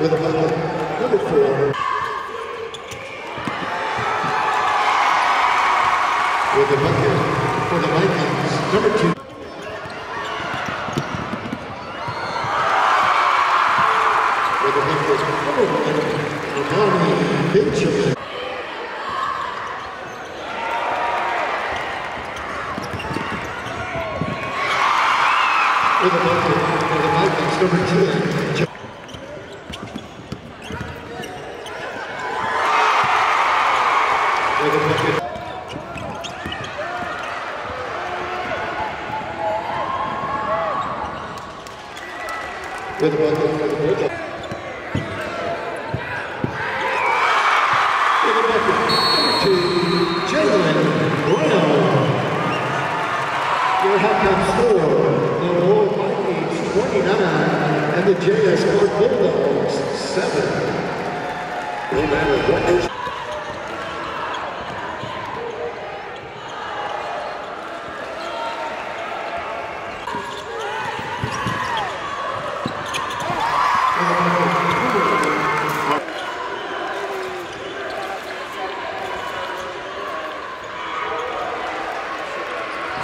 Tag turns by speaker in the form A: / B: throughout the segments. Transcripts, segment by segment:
A: With a number four. with the bucket for the Vikings, number two. with the Vikings, number two. With a bucket. With a bucket for the and the JSR Bulldogs, seven.
B: No matter what is...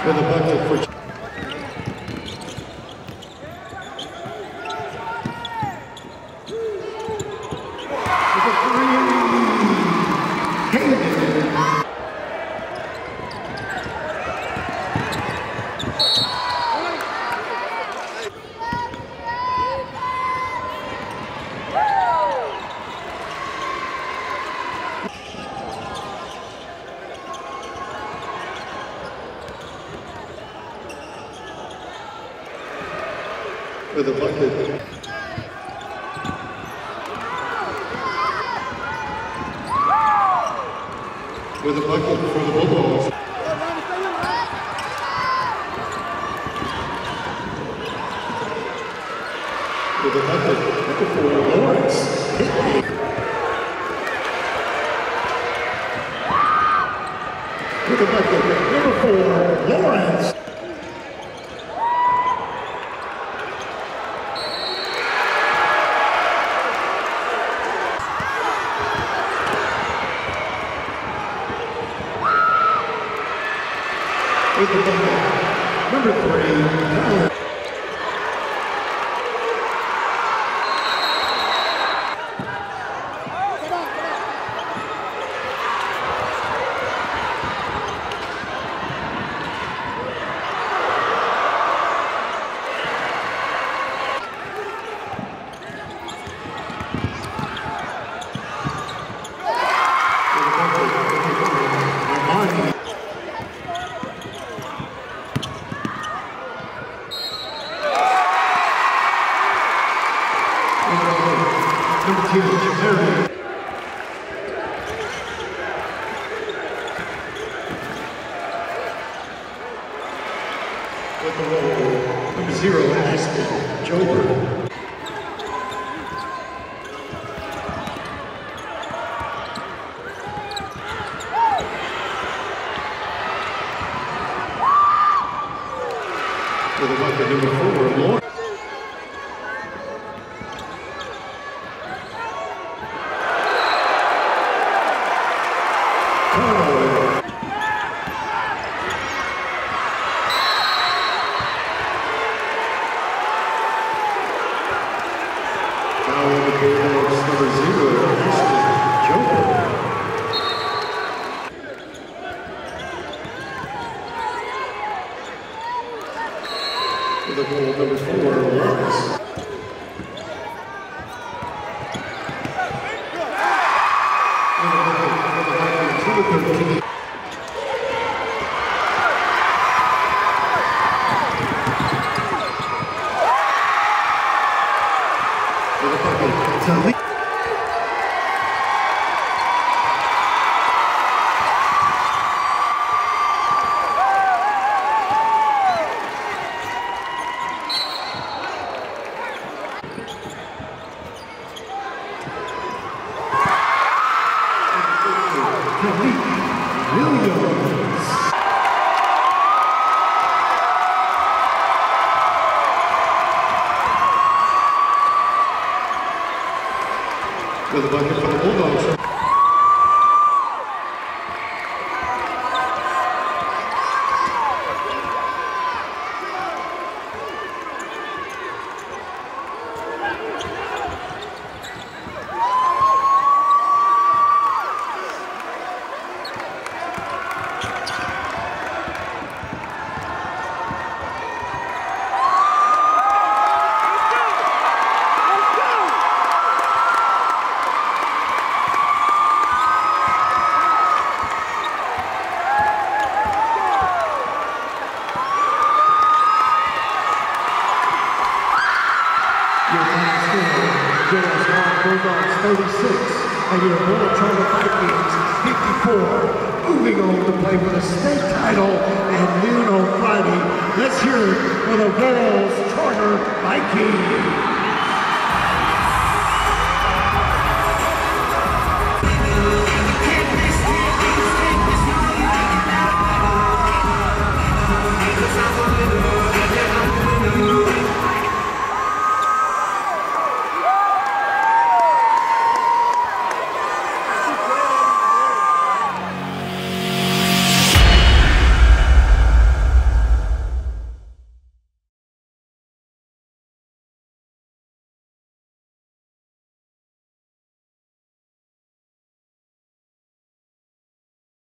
A: With bucket for with a bucket. the bucket for the Bulldogs. With the bucket, looking for Lawrence. With the bucket. Number zero, Aston Jober. With a number four, Lauren. For the bucket, Tudo bom, Your final score, JS Clark Bulldogs 36, and your Bulletron Vikings 54. Moving on to play for the state title at noon on Friday. Let's hear it for the girls Charter Vikings.